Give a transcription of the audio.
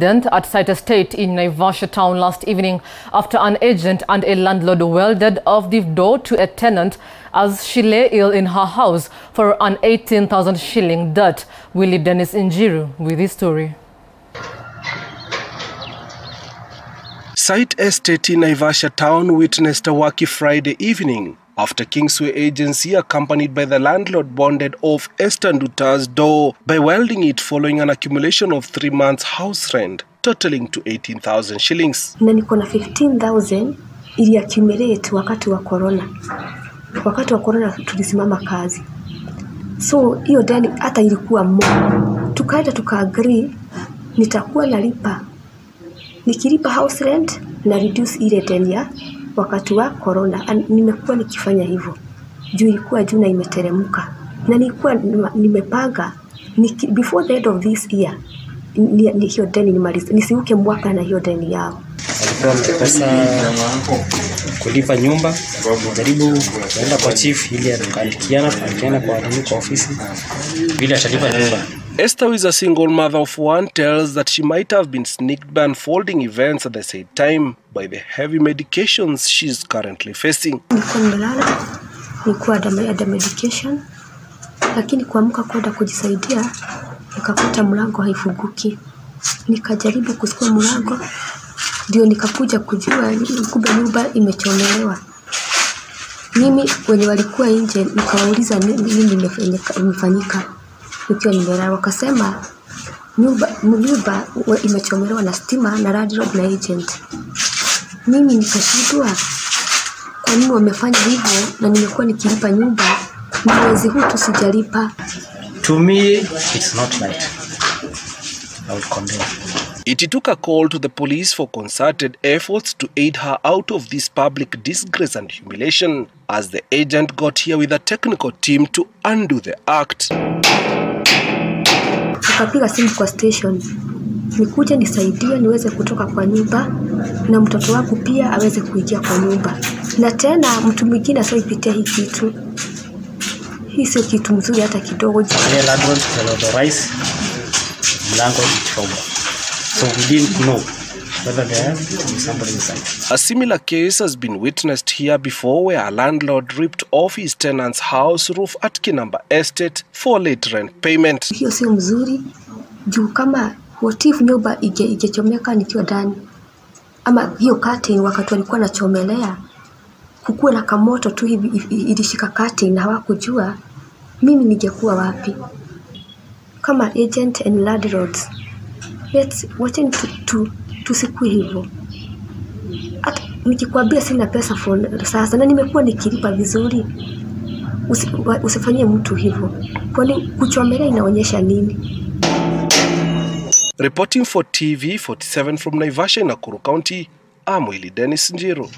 Then at Site Estate in Naivasha town last evening after an agent and a landlord welded off the door to a tenant as she lay ill in her house for an 18,000 shilling debt. Willie Dennis Injiru with his story. Site Estate in Naivasha town witnessed a wacky Friday evening after Kingsway Agency, accompanied by the landlord, bonded off Esther Nduta's door by welding it following an accumulation of three months' house rent, totaling to 18,000 shillings. na niko na 15000 ili accumulate wakati wa corona. Wakati wa corona tulisimama kazi, so hiyo deni hata ilikuwa mo, tukaenda tukaagree, nitakuwa nalipa nikilipa house rent na reduce ile deni ya wakati wa corona. Nimekuwa nikifanya hivyo juu ilikuwa juu na imeteremka, na nilikuwa nimepanga niki, before the end of this year ni, ni hiyo deni nimalize, nisiuke mwaka na hiyo deni yao. alikuwa amekosa kulipa nyumba, jaribu kuenda kwa chief ili tukaandikiana kwa nini kwa ofisi ili atalipa nyumba. Esther, who is a single mother of one, tells that she might have been sneaked by unfolding events at the same time by the heavy medications she's currently facing. Nilikuwa under medication, lakini kuamka kwenda kujisaidia nikakuta mlango haifunguki. Nikajaribu kusukuma mlango, ndio nikakuja kujua kumbe nyumba imechomelewa. Mimi wenye walikuwa nje nikawauliza ni- nini imefanyika nikiwa nimelala, wakasema nyumba nyumba imechomelewa na stima na landlord na agent. Mimi nikashindwa kwa nini wamefanya hivyo na nimekuwa nikilipa nyumba na mwezi huu tu sijalipa. To me, it's not right. I would condemn. It took a call to the police for concerted efforts to aid her out of this public disgrace and humiliation as the agent got here with a technical team to undo the act. Nikapiga simu kwa station nikuje nisaidie niweze kutoka kwa nyumba na mtoto wangu pia aweze kuingia kwa nyumba, na tena mtu mwingine asioipitia hii kitu. Hii sio kitu mzuri hata kidogo. Mlango ichomwa. So we didn't know A similar case has been witnessed here before where a landlord ripped off his tenant's house roof at Kinamba Estate for late rent payment. Hiyo sio mzuri juu kama what if nyumba ingechomeka nikiwa ndani, ama hiyo curtain wakati walikuwa nachomelea kukuwa na kamoto tu hivi ilishika curtain na hawakujua, mimi ningekuwa wapi? Kama agent and landlords, let's tusikue hivyo. Hata nikikwambia sina pesa for sasa na nimekuwa nikilipa vizuri, usi, usifanyie mtu hivyo, kwani kuchomelea inaonyesha nini? Reporting for TV 47 from Naivasha Nakuru County, I'm Willie Dennis Njiro.